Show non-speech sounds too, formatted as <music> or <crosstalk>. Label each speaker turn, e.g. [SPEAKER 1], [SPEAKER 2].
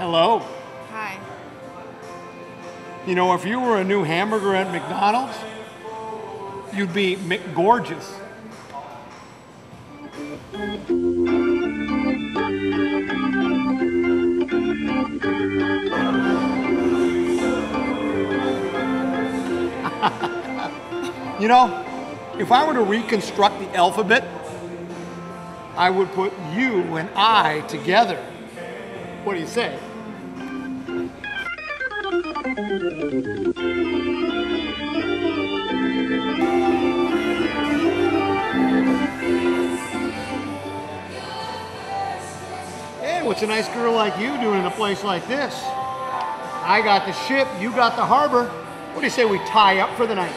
[SPEAKER 1] Hello.
[SPEAKER 2] Hi.
[SPEAKER 1] You know, if you were a new hamburger at McDonald's, you'd be McGorgeous. <laughs> you know, if I were to reconstruct the alphabet, I would put you and I together. What do you say? Hey, what's a nice girl like you doing in a place like this? I got the ship, you got the harbor. What do you say we tie up for the night?